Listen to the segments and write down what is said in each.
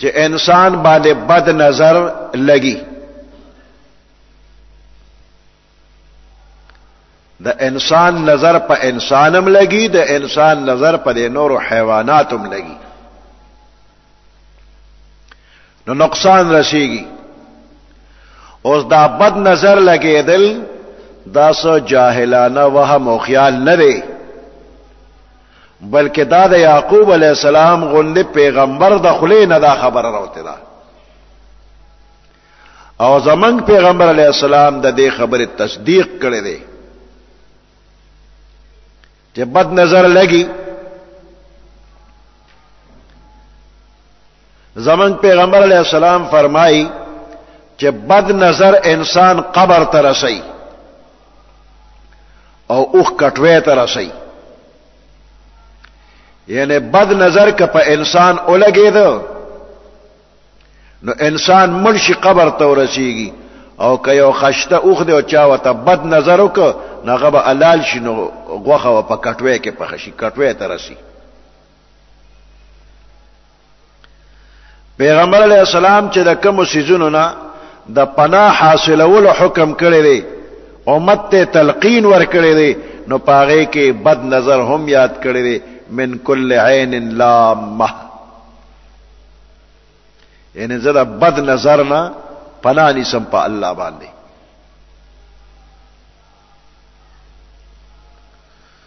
چې انسان باندې بد نظر لګي د انسان نظر په انسانم لګي د انسان نظر په نورو حیواناتم لګي نو نقصان رسیږي اوس دا بد نظر لګیدل دا سو جاهلانه وهم او خیال نه دی بلکې دا د یعقوب علی السلام غوندې پیغمبر د خلې نه دا خبره راوته ده او زمنګ پیغمبر علی السلام د دې خبرې تصدیق کړې ده چې بد نظر لګي زمنګ پیغمبر علیه السلام فرمایي چې بد نظر انسان قبر ته رسي او اوخ کټوي ته رسي یعنی بد نظر که په انسان اولګي ده نو انسان مرشي قبر ته ورسیږي او که یو خشته اوخ دی او چا وته بد نظر وک نغه به حلال شي نو غوخه په کټوي کې پخشي کټوي ته رسي پیغمبر علی السلام چې د کوم سيزونو نه د پناه حاصلولو حکم کړی دی امت ته تلقین ور کړی دی نو پاغه کې بد نظر هم یاد کړی دی من کل عین لامه یعنی زړه بد نظر نه پناه نسم په الله باندې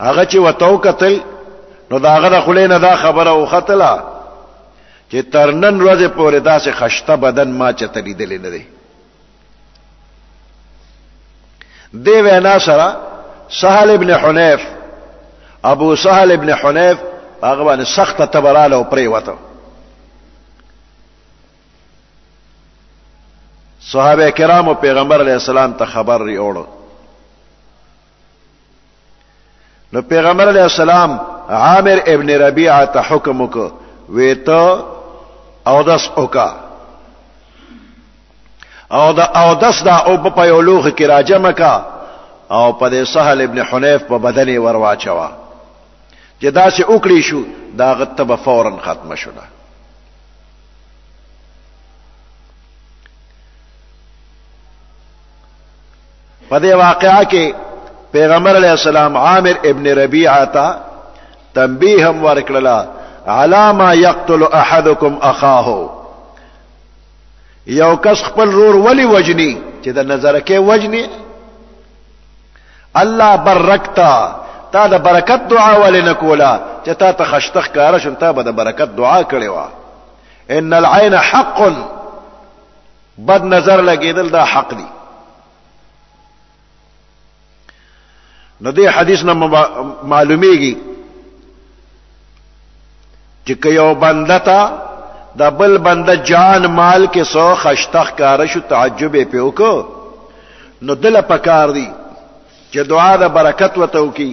هغه چې وتو قتل نو دا هغه خلینه دا خبره او خطلا چې ترنن ورځې پورې داسې خشته بدن ما چته لیدلې نه دی دی وینا سره سهل ابن حنیف ابو سهل ابن حنیف هغه باندې سخت تبراله او پرې وته صحابه کرام او پیغمبر علی السلام ته خبر ری اوړو نو پیغمبر علیہ السلام عامر ابن ربیعه ته حکم وکړ وی ته او داس اوکا او دا او داس دا او په یو لوخ کې راجم کا او په دې سهل ابن حنیف په بدن ورواچوا چې دا سه وکړی شو دا غته به فورا ختم شونه په دې واقعا کې پیغمبر علی السلام عامر ابن ربیعه تا تنبیه هم ورکړلا علامه یقتل احدکم اخاه یو کس خپل رور ولی وجنی چې د نظر کې وجنی الله برکتا تا د برکت دعا ولې نه کولا چې تا ته خشتخ کار شون تا به د برکت دعا کړې و ان العين حق بد نظر لګیدل دا حق دی نو دې حدیث نه معلومیږي چې که یو بنده ته د بل بنده جان مال کې سو خشتخ کار شو تعجب په وکړو نو دل پکار دی چې دعا د برکت وته وکي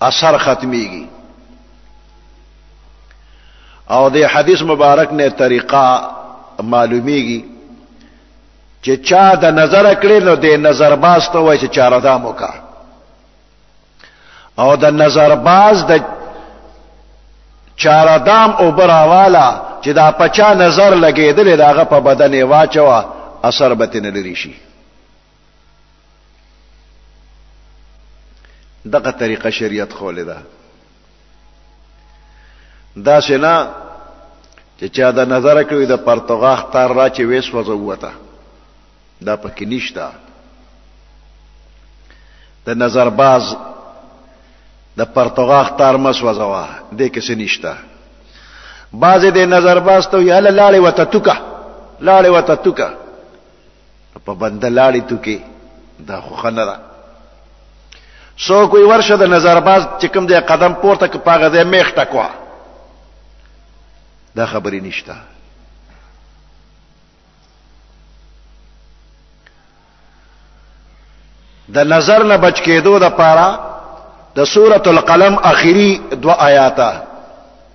اثر ختميږي او د حدیث مبارک نه طریقه معلومیږي چې چا د نظر کړې نو د نظر باز ته وای چې چاره دا موکا او د نظر باز د چاره دام او براوالا چې دا پچا نظر لګېدل داغه په بدن واچوا اثر به تنه لري شي دغه طریقه شریعت خولې ده دا سینا چې چا دا نظر کوي د پرتغاخ تار را چې وېس وځوته دا پکې نشته د نظر باز د پرتغاخ تار مس وځوا دې کې څه نشته بعضې د نظر باز ته یاله لاړې وته توکه لاړې وته توکه په بنده لاړې تو کې دا خو خنه ده سو کوئی ورشه د نظر باز چې کوم دی قدم پورته کې پاغه دی میخ ټکوا دا خبرې نشته د نظر نه بچ کېدو د پاره د سورۃ القلم اخیری دو آیاته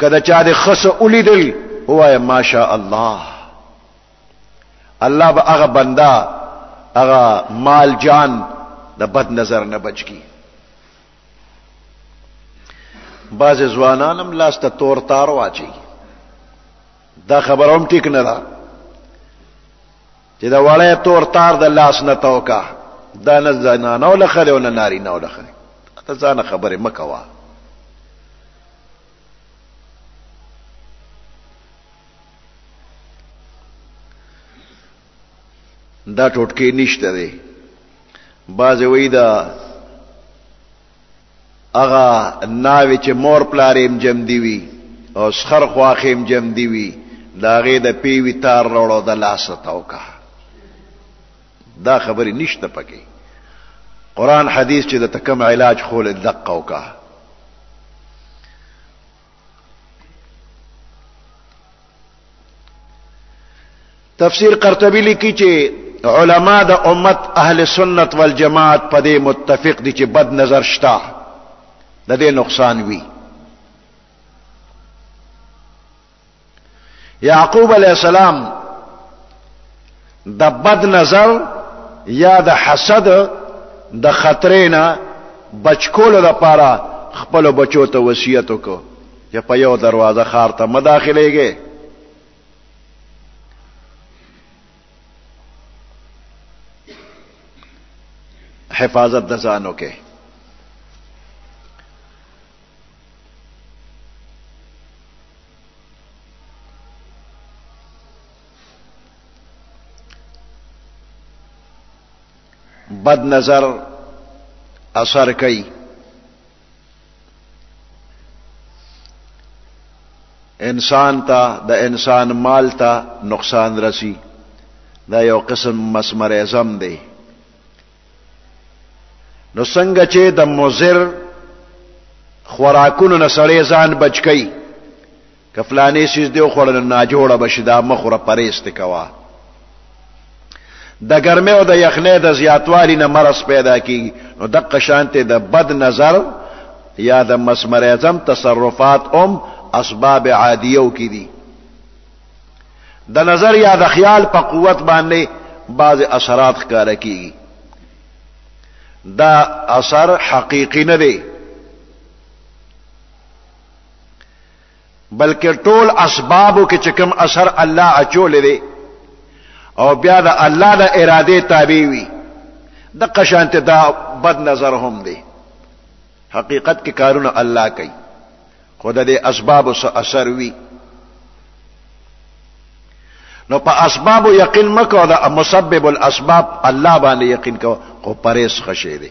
کدا چا د خص اولیدل وای ماشاء الله الله به هغه بندا هغه مال جان د بد نظر نه بچ کی باز ځوانانم لاس ته تور تار واچي دا خبروم ټیک نه ده چې دا وړې تور تار د لاس نه توکا دا نه زنانه ولا خره ولا ناری نه ولا خره ته ځان خبره مکوا دا ټوټکی نشته دی بعضې وایي دا اغا ناوی چې مور پلاریم جم دی وی او سخر خواخیم جم دی وی دا غې د پیوی تار لړو د لاس توکا دا خبرې نشته پکې قران حدیث چې د تکم علاج خول دقه وکړه تفسیر قرطبی لیکي چې علما د امت اهل سنت والجماعت په دې متفق دي چې بد نظر شته د دې نقصان وی یعقوب علیہ السلام د بد نظر یا د حسد د خطرې نه بچکولو لپاره خپل بچو ته وصیت وکړو چې په یو دروازه خار ته مداخلېږي حفاظت د ځانو کې بد نظر اثر کوي انسان ته د انسان مال ته نقصان رسی دا یو قسم مسمر اعظم دی نو څنګه چې د مضر خوراکونو نه سړی ځان بچ کوي که فلانې سیز دی وخوړل ناجوړه به شي دا مه خوره پرهېز ترې کوه د ګرمۍ او د یخنۍ د زیاتوالي نه مرض پیدا کېږي نو دقه شانتې د بد نظر یا د مسمریزم تصرفات هم اسباب عادیو کې دي د نظر یا د خیال په قوت باندې بعض اثرات ښکاره کیږي دا اثر حقیقی نه دی بلکې ټول اسبابو کې چې کوم اثر الله اچول دی او بیا د الله د اراده تابع وي د قشانت دا بد نظر هم دی حقیقت کې کارونه الله کوي خو د دې اسبابو څه اثر وي نو په اسباب یقین مکو دا مسبب الاسباب الله باندې یقین کو خو پرېس خشه دی